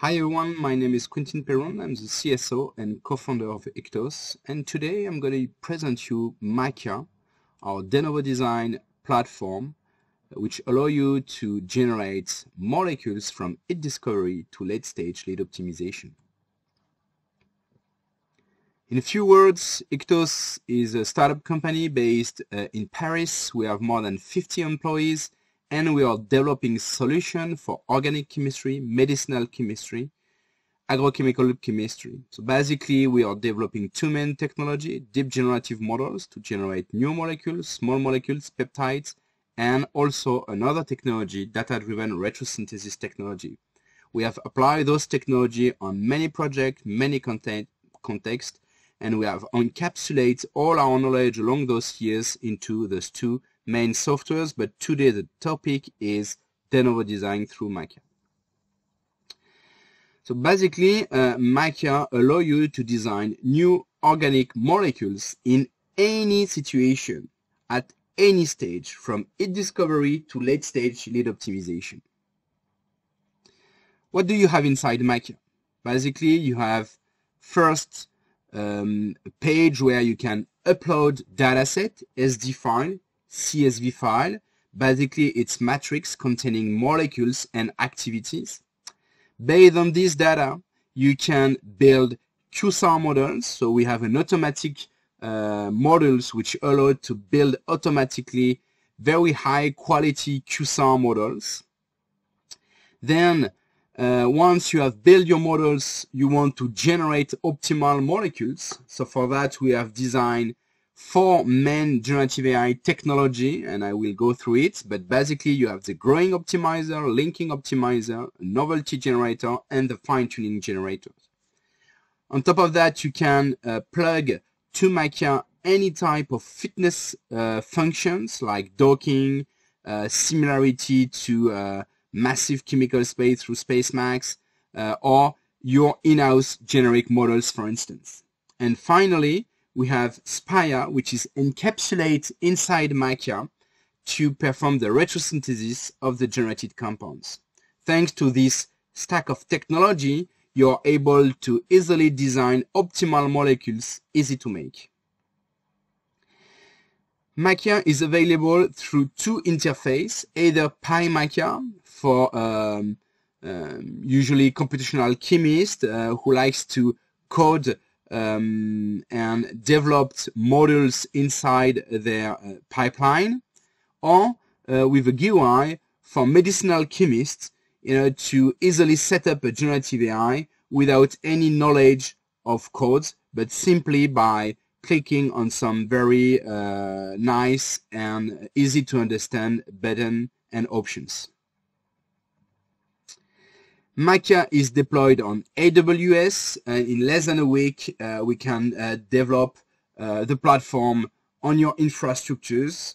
Hi everyone, my name is Quentin Perron. I'm the CSO and co-founder of Ictos, and today I'm going to present you Makia, our de novo design platform, which allow you to generate molecules from hit discovery to late stage lead optimization. In a few words, Ictos is a startup company based uh, in Paris. We have more than 50 employees and we are developing solutions for organic chemistry, medicinal chemistry, agrochemical chemistry. So basically, we are developing two main technology, deep generative models to generate new molecules, small molecules, peptides, and also another technology, data-driven retrosynthesis technology. We have applied those technology on many projects, many content, contexts, and we have encapsulated all our knowledge along those years into those two main softwares, but today the topic is de novo design through Makia. So basically, uh, Makia allow you to design new organic molecules in any situation, at any stage, from hit discovery to late stage lead optimization. What do you have inside Makia? Basically, you have first um, a page where you can upload dataset, as file, CSV file. Basically, it's matrix containing molecules and activities. Based on this data, you can build QSAR models. So we have an automatic uh, models which allow to build automatically very high quality QSAR models. Then uh, once you have built your models, you want to generate optimal molecules. So for that, we have designed four main generative AI technology, and I will go through it, but basically you have the growing optimizer, linking optimizer, novelty generator, and the fine-tuning generator. On top of that, you can uh, plug to Makia any type of fitness uh, functions like docking, uh, similarity to uh, massive chemical space through SpaceMax, uh, or your in-house generic models, for instance. And finally, we have Spaya, which is encapsulated inside Makia to perform the retrosynthesis of the generated compounds. Thanks to this stack of technology, you're able to easily design optimal molecules easy to make. Makia is available through two interfaces, either PyMakia for um, um, usually computational chemist uh, who likes to code um, and developed models inside their uh, pipeline, or uh, with a GUI for medicinal chemists you know, to easily set up a generative AI without any knowledge of codes, but simply by clicking on some very uh, nice and easy to understand button and options. Makia is deployed on AWS and in less than a week uh, we can uh, develop uh, the platform on your infrastructures.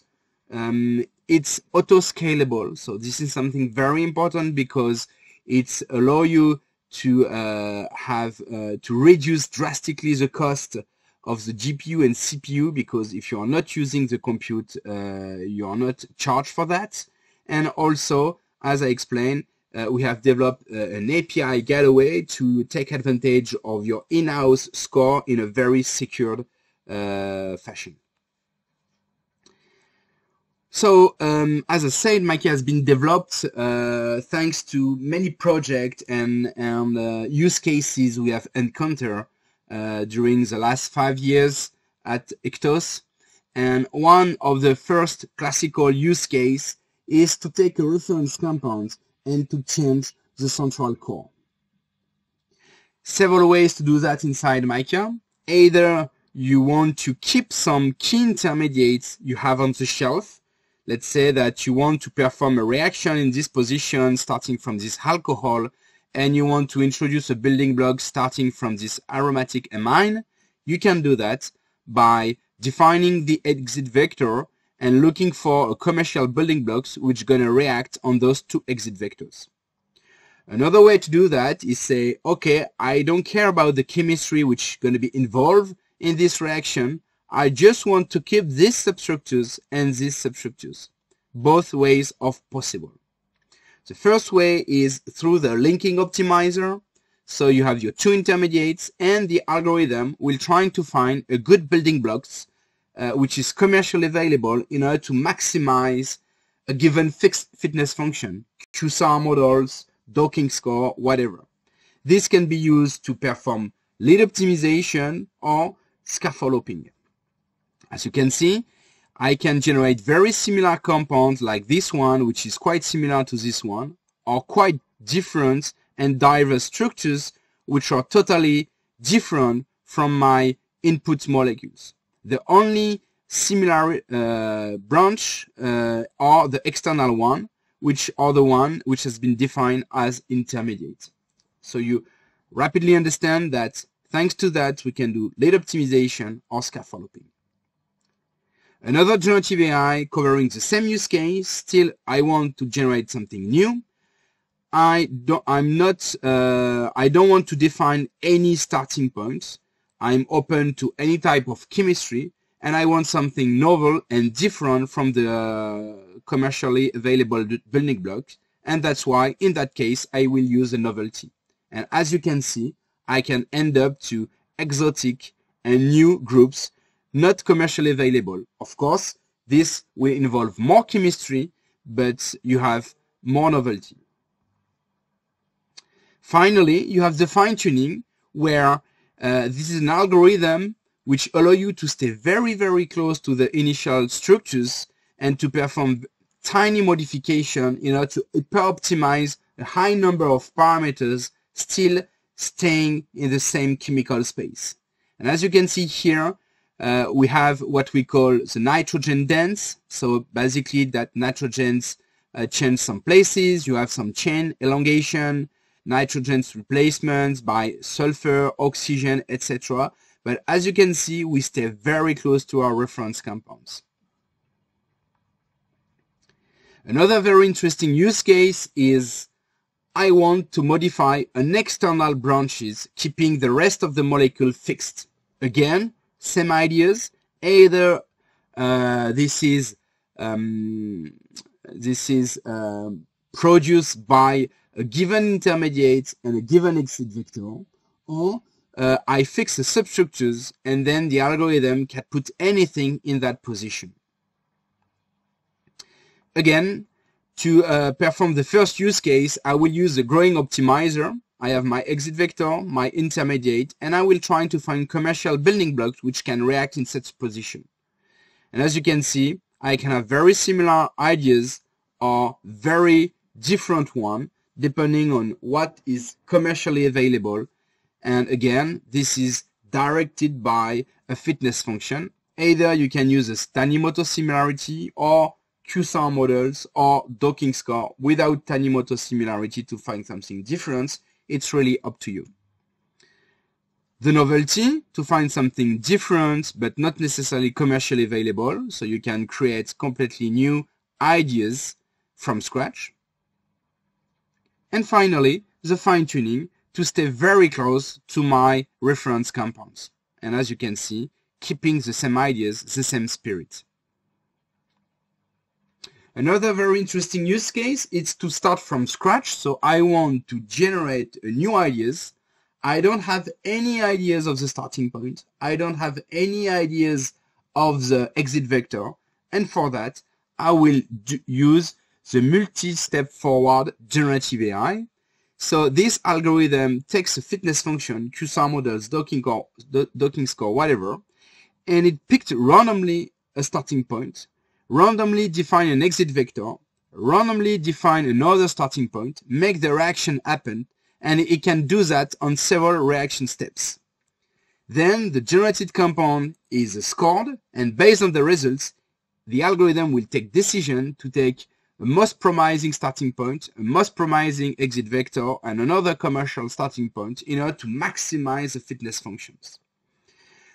Um, it's auto-scalable, so this is something very important because it allow you to uh, have uh, to reduce drastically the cost of the GPU and CPU because if you are not using the compute, uh, you are not charged for that. And also, as I explained, uh, we have developed uh, an API gateway to take advantage of your in-house score in a very secured uh, fashion. So, um, as I said, Makia has been developed uh, thanks to many projects and, and uh, use cases we have encountered uh, during the last five years at Ictos. And one of the first classical use case is to take a reference compound and to change the central core. Several ways to do that inside Makia. Either you want to keep some key intermediates you have on the shelf. Let's say that you want to perform a reaction in this position starting from this alcohol and you want to introduce a building block starting from this aromatic amine. You can do that by defining the exit vector and looking for commercial building blocks which going to react on those two exit vectors. Another way to do that is say, okay, I don't care about the chemistry which to be involved in this reaction. I just want to keep these substructures and these substructures. Both ways of possible. The first way is through the linking optimizer. So you have your two intermediates and the algorithm will try to find a good building blocks uh, which is commercially available in order to maximize a given fixed fitness function, QSAR models, docking score, whatever. This can be used to perform lead optimization or scaffolding. As you can see, I can generate very similar compounds like this one, which is quite similar to this one, or quite different and diverse structures which are totally different from my input molecules. The only similar uh, branch uh, are the external one, which are the one which has been defined as intermediate. So you rapidly understand that thanks to that we can do late optimization or scaffolding. Another generative AI covering the same use case, still I want to generate something new. I don't, I'm not, uh, I don't want to define any starting points. I'm open to any type of chemistry and I want something novel and different from the uh, commercially available building blocks. And that's why in that case, I will use a novelty. And as you can see, I can end up to exotic and new groups not commercially available. Of course, this will involve more chemistry, but you have more novelty. Finally, you have the fine-tuning where uh, this is an algorithm which allow you to stay very, very close to the initial structures and to perform tiny modification in order to optimize a high number of parameters still staying in the same chemical space. And as you can see here, uh, we have what we call the nitrogen dense. So basically that nitrogens uh, change some places. You have some chain elongation, nitrogen's replacements by sulfur, oxygen, etc. But as you can see, we stay very close to our reference compounds. Another very interesting use case is I want to modify an external branches, keeping the rest of the molecule fixed. Again, same ideas. Either uh, this is um, this is uh, produced by a given intermediate and a given exit vector, or uh, I fix the substructures and then the algorithm can put anything in that position. Again, to uh, perform the first use case, I will use the growing optimizer I have my exit vector, my intermediate, and I will try to find commercial building blocks which can react in such position. And as you can see, I can have very similar ideas or very different one depending on what is commercially available. And again, this is directed by a fitness function. Either you can use a Tanimoto similarity or QSAR models or docking score without Tanimoto similarity to find something different it's really up to you. The novelty, to find something different but not necessarily commercially available, so you can create completely new ideas from scratch. And finally, the fine-tuning to stay very close to my reference compounds. And as you can see, keeping the same ideas, the same spirit. Another very interesting use case is to start from scratch. So I want to generate new ideas. I don't have any ideas of the starting point. I don't have any ideas of the exit vector. And for that, I will use the multi-step forward generative AI. So this algorithm takes a fitness function, QSAR models, docking, score, docking score, whatever, and it picked randomly a starting point randomly define an exit vector, randomly define another starting point, make the reaction happen, and it can do that on several reaction steps. Then the generated compound is scored, and based on the results, the algorithm will take decision to take a most promising starting point, a most promising exit vector, and another commercial starting point in order to maximize the fitness functions.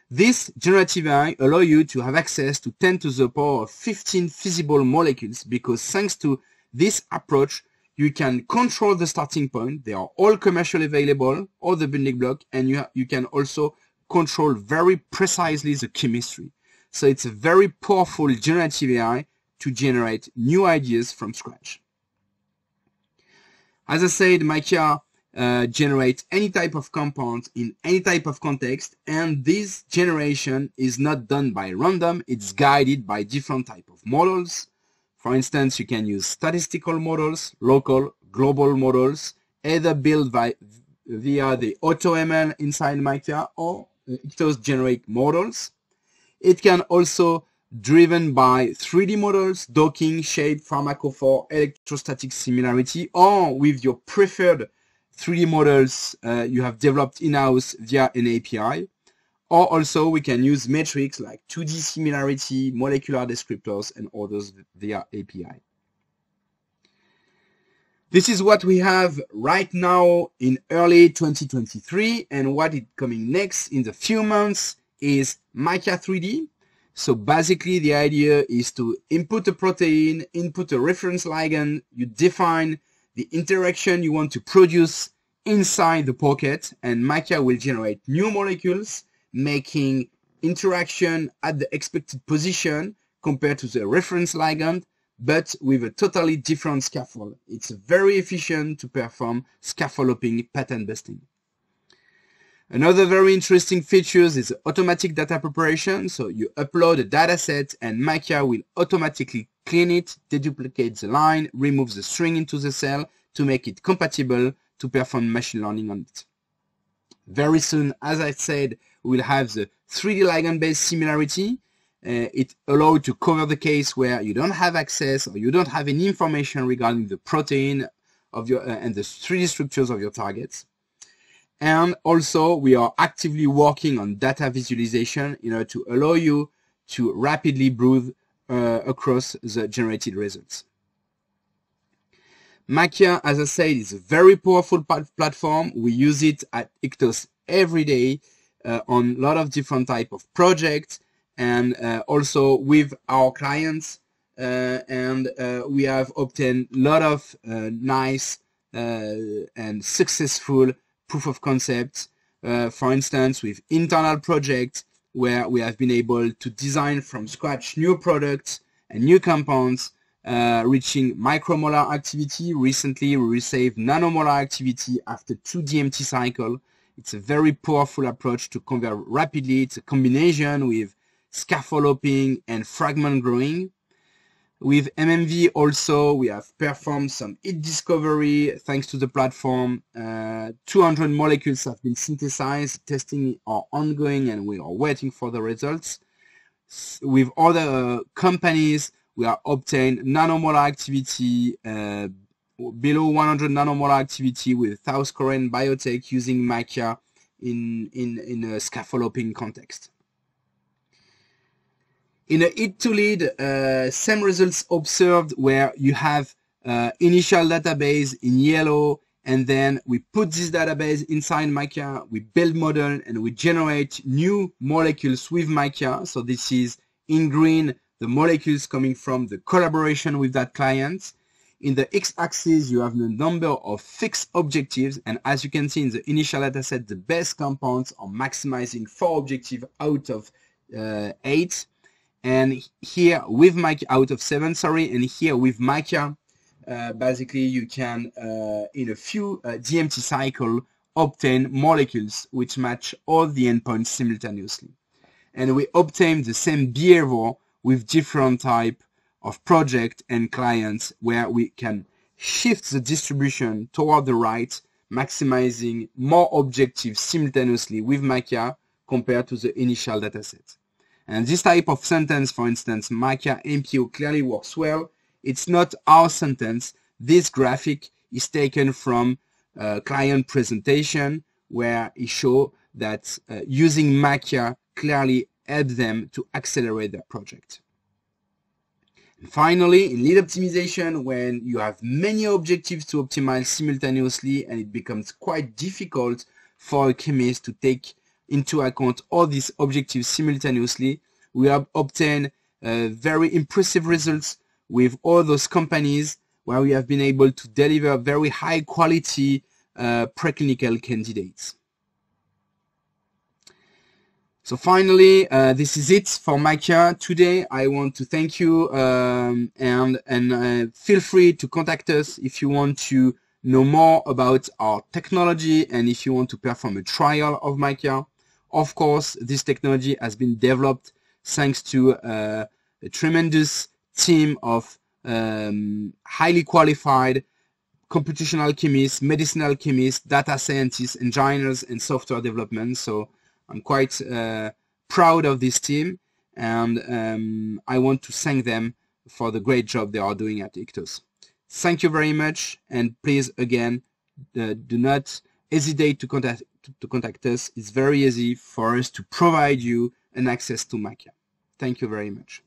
This generative AI allow you to have access to 10 to the power of 15 feasible molecules because thanks to this approach, you can control the starting point. They are all commercially available, all the building block, and you, you can also control very precisely the chemistry. So it's a very powerful generative AI to generate new ideas from scratch. As I said, Maikia uh, generate any type of compound in any type of context and this generation is not done by random. It's guided by different type of models. For instance you can use statistical models local global models either built by via the AutoML inside Makia or Ictos generate models. It can also driven by 3D models, docking, shape, pharmacophore, electrostatic similarity, or with your preferred 3D models uh, you have developed in-house via an API. Or also we can use metrics like 2D similarity, molecular descriptors, and others via API. This is what we have right now in early 2023 and what is coming next in the few months is Makia 3D. So basically the idea is to input a protein, input a reference ligand, you define the interaction you want to produce inside the pocket and Makia will generate new molecules making interaction at the expected position compared to the reference ligand but with a totally different scaffold. It's very efficient to perform scaffold hopping pattern busting. Another very interesting feature is automatic data preparation. So you upload a dataset and Makia will automatically clean it, deduplicate the line, remove the string into the cell to make it compatible to perform machine learning on it. Very soon, as I said, we'll have the 3D ligand-based similarity. Uh, it allows to cover the case where you don't have access or you don't have any information regarding the protein of your uh, and the 3D structures of your targets. And also we are actively working on data visualization in order to allow you to rapidly browse uh, across the generated results. Makia, as I said, is a very powerful platform. We use it at Ictos every day uh, on a lot of different type of projects and uh, also with our clients. Uh, and uh, we have obtained a lot of uh, nice and successful proof of concept, uh, for instance, with internal projects where we have been able to design from scratch new products and new compounds uh, reaching micromolar activity. Recently, we received nanomolar activity after two DMT cycle. It's a very powerful approach to convert rapidly. It's a combination with scaffold hopping and fragment growing. With MMV also, we have performed some hit discovery thanks to the platform. Uh, 200 molecules have been synthesized, testing are ongoing and we are waiting for the results. With other companies, we have obtained nanomolar activity, uh, below 100 nanomolar activity with South Korean biotech using Makia in, in, in a scaffolding context. In a hit to lead, uh, same results observed where you have uh, initial database in yellow and then we put this database inside Makia, we build model and we generate new molecules with Makia. So this is in green, the molecules coming from the collaboration with that client. In the x-axis, you have the number of fixed objectives. And as you can see in the initial dataset, the best compounds are maximizing four objectives out of uh, eight and here with Mike out of seven sorry and here with Makia uh, basically you can uh, in a few uh, DMT cycle obtain molecules which match all the endpoints simultaneously and we obtain the same behavior with different type of project and clients where we can shift the distribution toward the right maximizing more objectives simultaneously with Makia compared to the initial dataset. And this type of sentence, for instance, Makia MPO clearly works well. It's not our sentence. This graphic is taken from a client presentation where he showed that uh, using Makia clearly helped them to accelerate their project. And finally, in lead optimization, when you have many objectives to optimize simultaneously and it becomes quite difficult for a chemist to take into account all these objectives simultaneously, we have obtained uh, very impressive results with all those companies where we have been able to deliver very high quality uh, preclinical candidates. So finally, uh, this is it for Makia today. I want to thank you um, and and uh, feel free to contact us if you want to know more about our technology and if you want to perform a trial of Micah, of course, this technology has been developed thanks to uh, a tremendous team of um, highly qualified computational chemists, medicinal chemists, data scientists, engineers, and software development. So I'm quite uh, proud of this team, and um, I want to thank them for the great job they are doing at Ictos. Thank you very much, and please again, uh, do not hesitate to contact to contact us. It's very easy for us to provide you an access to Micah. Thank you very much.